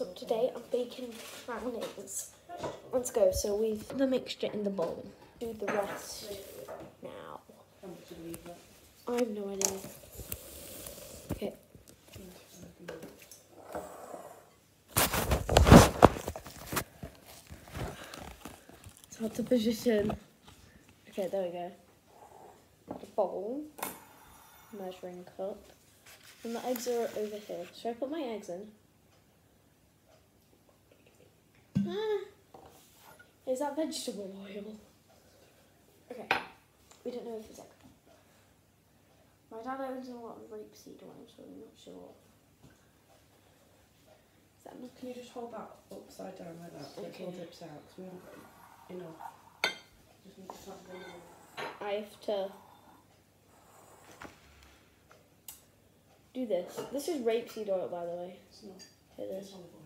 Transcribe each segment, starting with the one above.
So today I'm baking brownies. Let's go. So we've the mixture in the bowl. Do the rest now. I have no idea. Okay. It's hard to position. Okay, there we go. The bowl, measuring cup, and the eggs are over here. Should I put my eggs in? Ah, is that vegetable oil? Okay, we don't know if it's egg. My dad owns a lot of rapeseed oil, so I'm not sure. Is that enough? Can you just hold that upside down like that so Okay. it all drips out? Because we haven't got enough. Just need to in. I have to do this. This is rapeseed oil, by the way. It's not. It is. olive oil.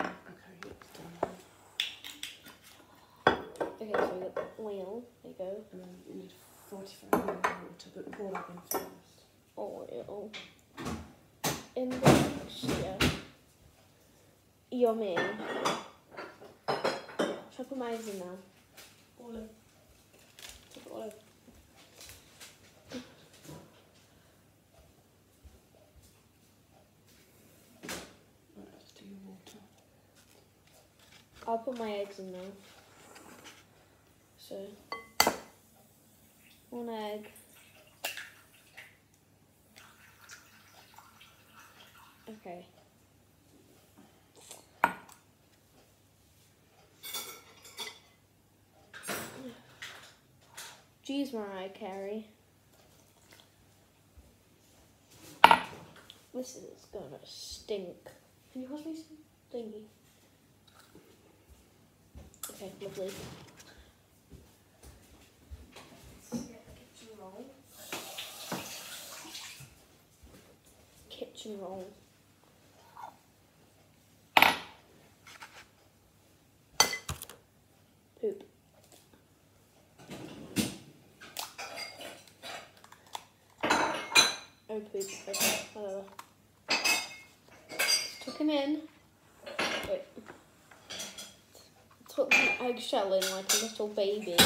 Okay, it's done. Okay, so we got the oil. There you go. And then you need 45 ml water, but pour that in first. Oil in the mixture. Yummy. Should I put my eggs in now? Take olive. Right, just do your water. I'll put my eggs in now. So, one egg. Okay. Jeez, Mariah Carey. This is gonna stink. Can you pass me some thingy? Okay, lovely. Kitchen roll. Kitchen roll. Poop. Oh, poop. Okay, whatever. Took him in. Wait. Took the eggshell in like a little baby.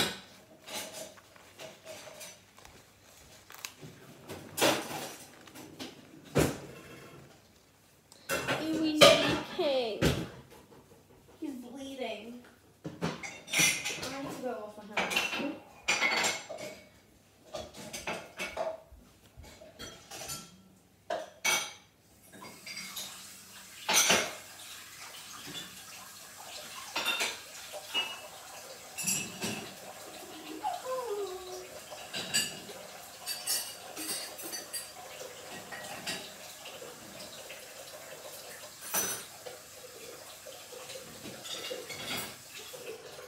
Ew, he's leaking. He's bleeding. I need to go off my hands.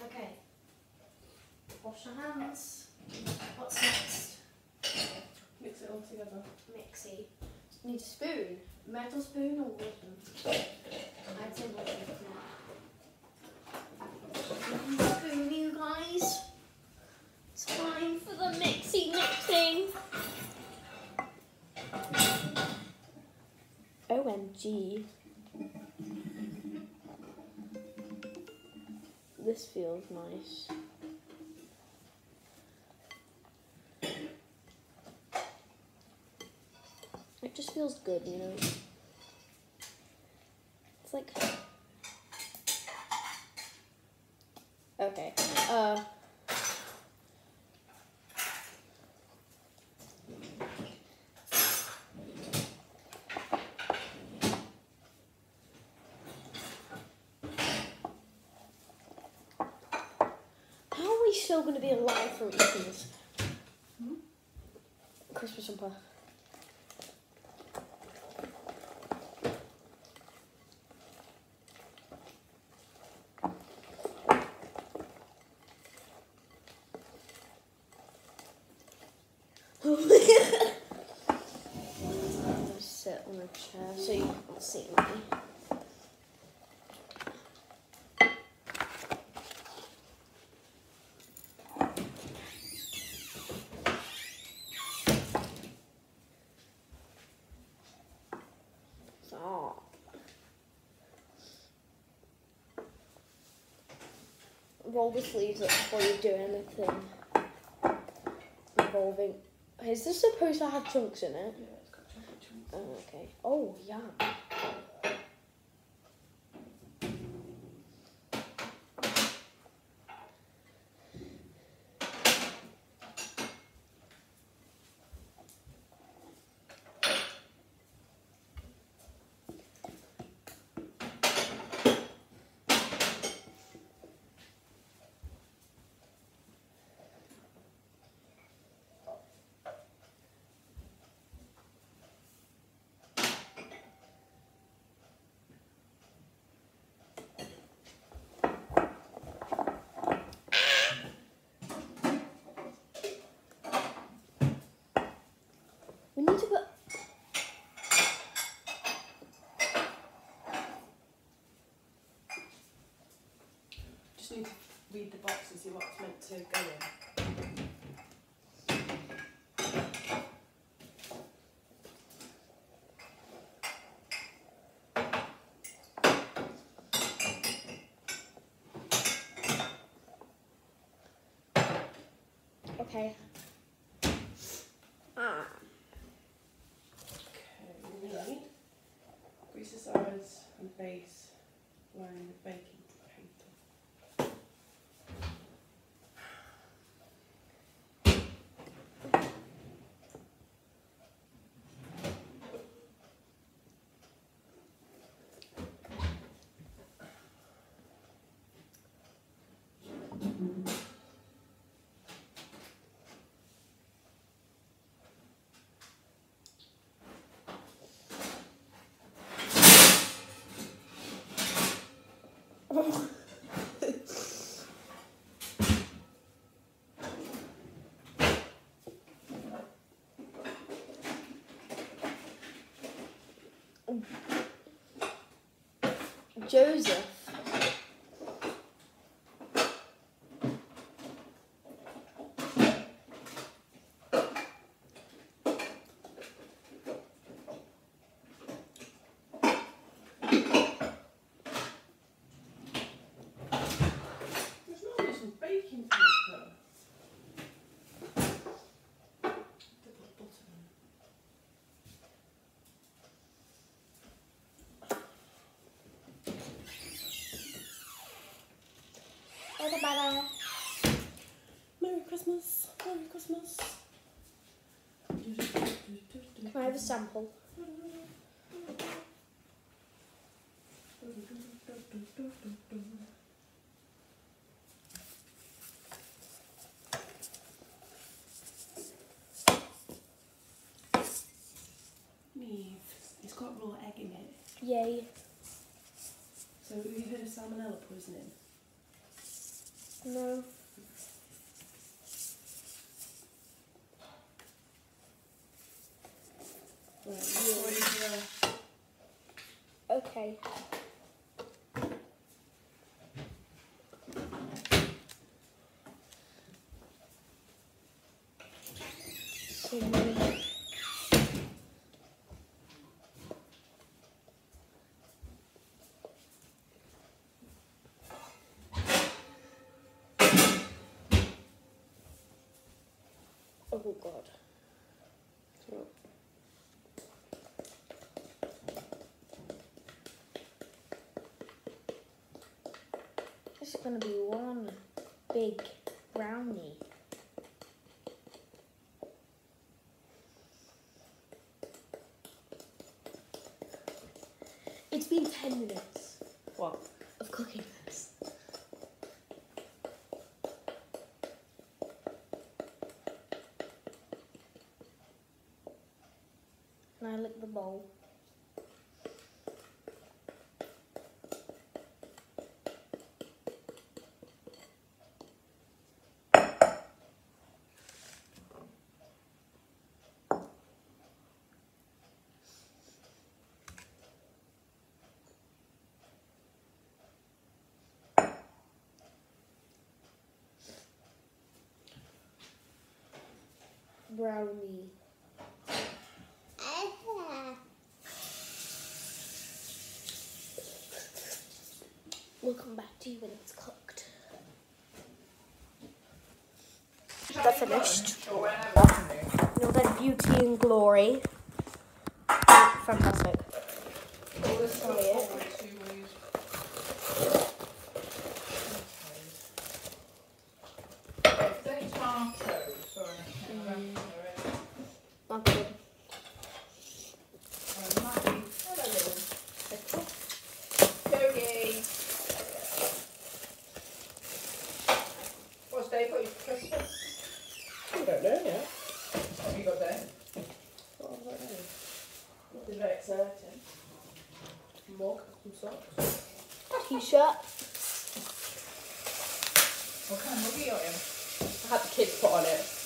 Okay. Wash your hands. What's next? Mix it all together. Mixy. Need a spoon. Metal spoon or wooden? I'd say wooden. Spoon, you guys. It's time for the mixie mixing. OMG. This feels nice. It just feels good, you know. It's like Okay. Uh How are we still going to be alive for eating this? Christmas jumper. Just the chair so you can see me. roll the sleeves up before you do anything involving. Is this supposed to have chunks in it? Yeah. Oh, okay. Oh, yeah. We need to put. Just need to read the box and see what's meant to go in. Okay. Ah. Okay, we need grease the sides and base line with baking Joseph. There's normally some baking paper. To put butter in. Bye Merry Christmas. Merry Christmas. Can I have a sample? It's got raw egg in it. Yay. So have you heard of salmonella poisoning? No. Okay. So Oh god. This is gonna be one big brownie. It's been 10 minutes what? of cooking this. Can I lick the bowl? Brownie. We'll come back to you when it's cooked. They're finished. No, they're beauty and glory from Exciting. Mug, some socks. T-shirt. What kind of mug you got him? I had the kids put on it.